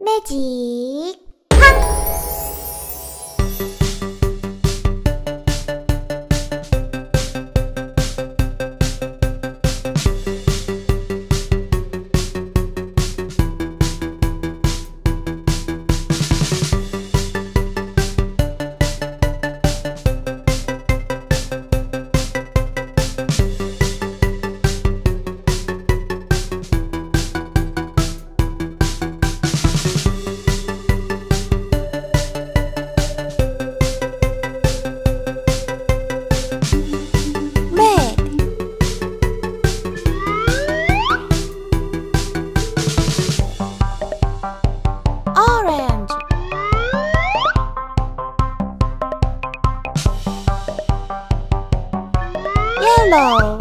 Magic。Hello.